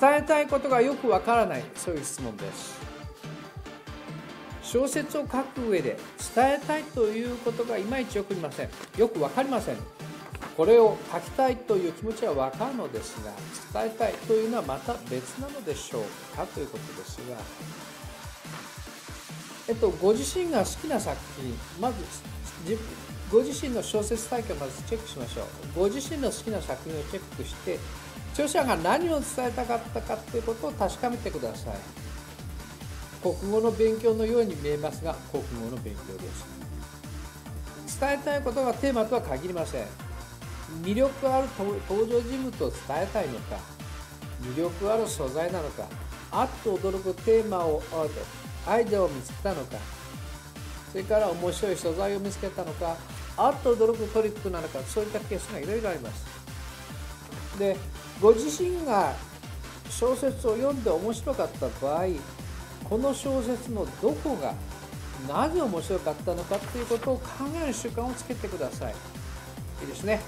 伝えたいことがよくわからない。そういう質問です。小説を書く上で伝えたいということがいまいちよくりません。よく分かりません。これを書きたいという気持ちは分かるのですが伝えたいというのはまた別なのでしょうかということですが。えっとご自身が好きな作品まずご自身の小説体験をまずチェックしましょう。ご自身の好きな作品をチェックして著者が何を伝えたかったかということを確かめてください。国語の勉強のように見えますが国語の勉強です。伝えたいことがテーマとは限りません。魅力ある登場人物を伝えたいのか魅力ある素材なのかあっと驚くテーマをアイデアを見つけたのかそれから面白い素材を見つけたのかあっと驚くトリックなのかそういったケースがいろいろあります。でご自身が小説を読んで面白かった場合この小説のどこがなぜ面白かったのかということを考える習慣をつけてください。いいですね。